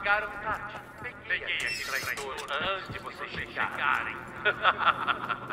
Chegaram tarde. Chegaram tarde. Peguei esse traidor antes de vocês chegarem.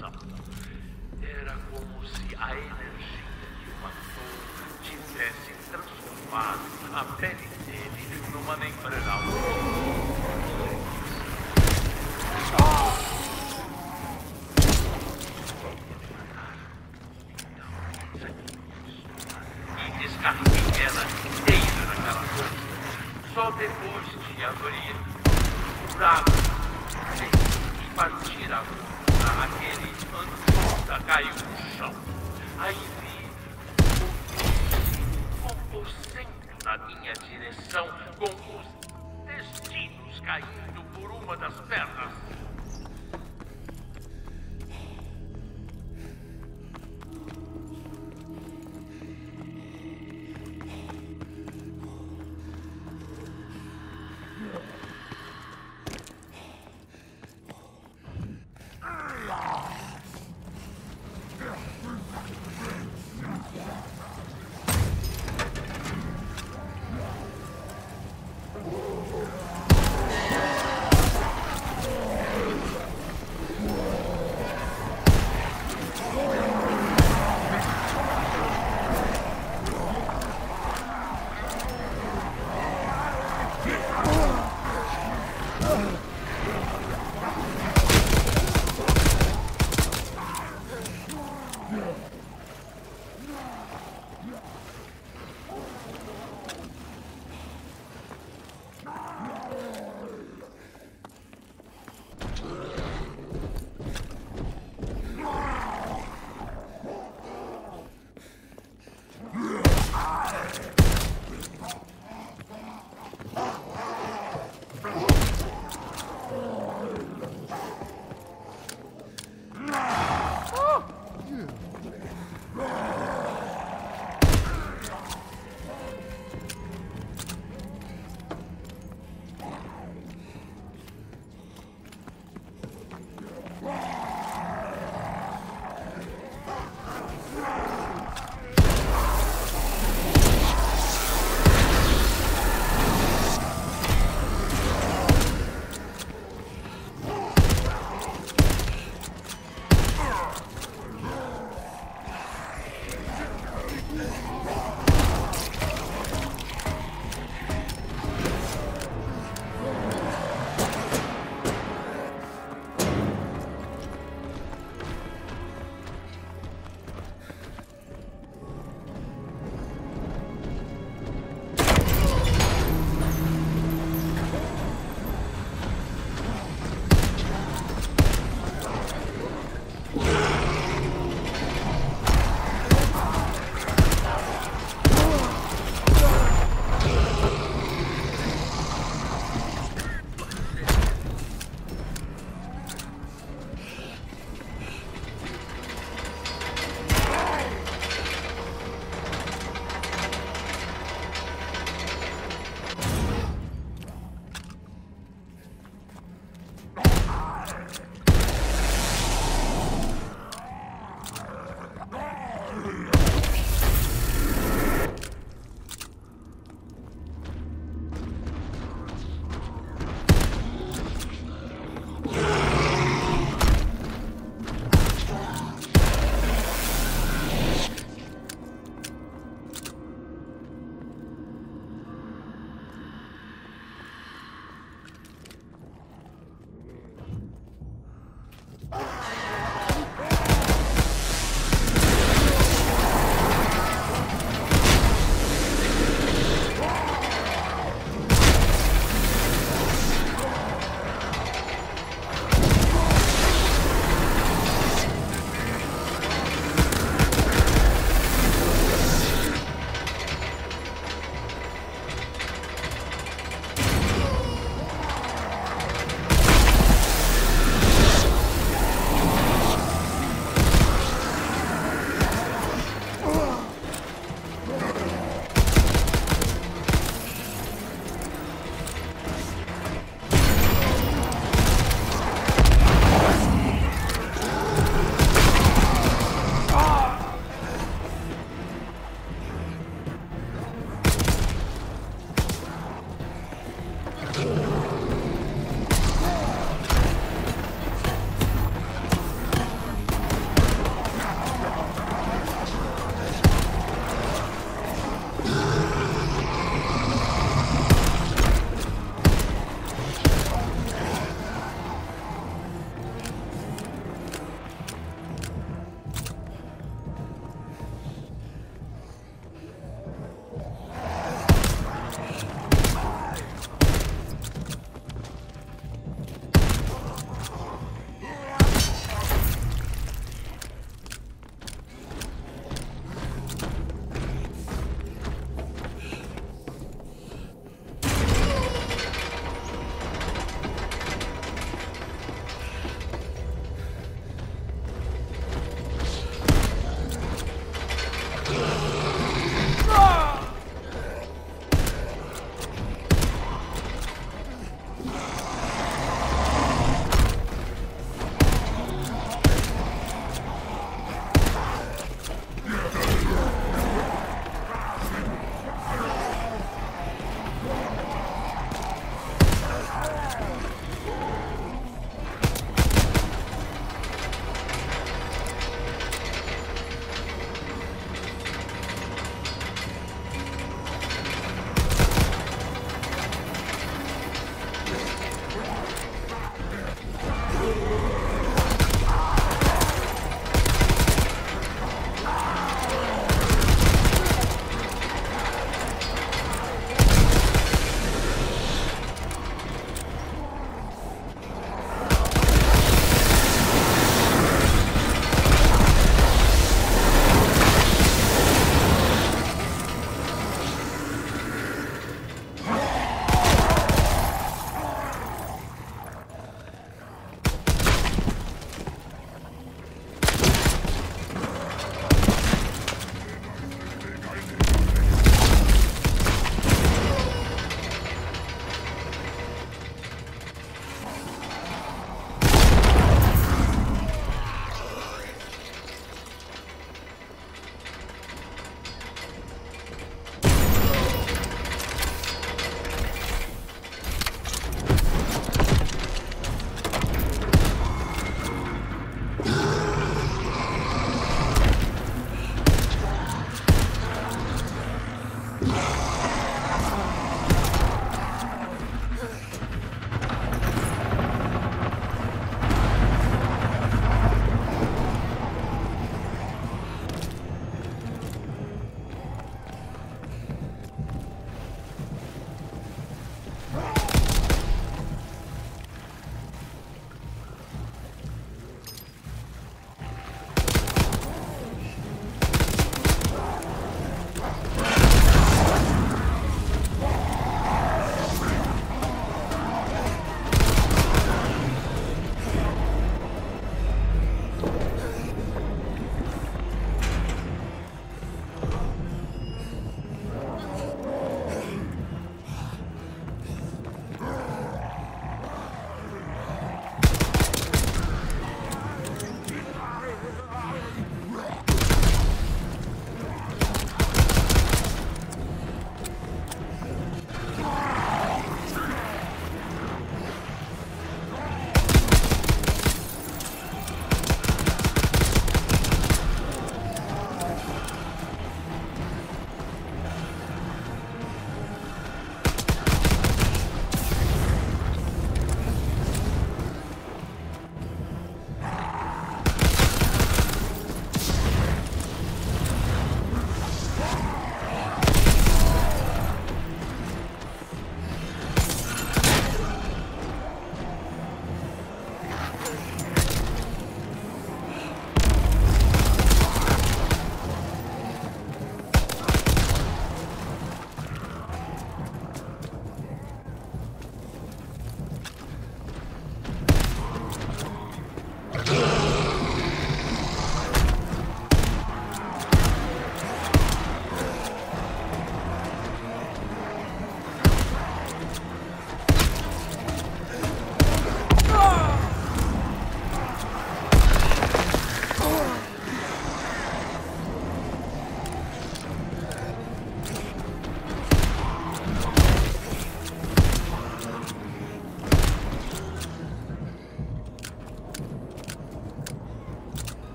Era como se a energia de uma torre tivesse transformado a pele dele numa membrana.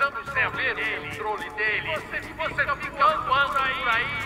Precisamos reaver o controle dele. Você, você fica voando aí, por aí,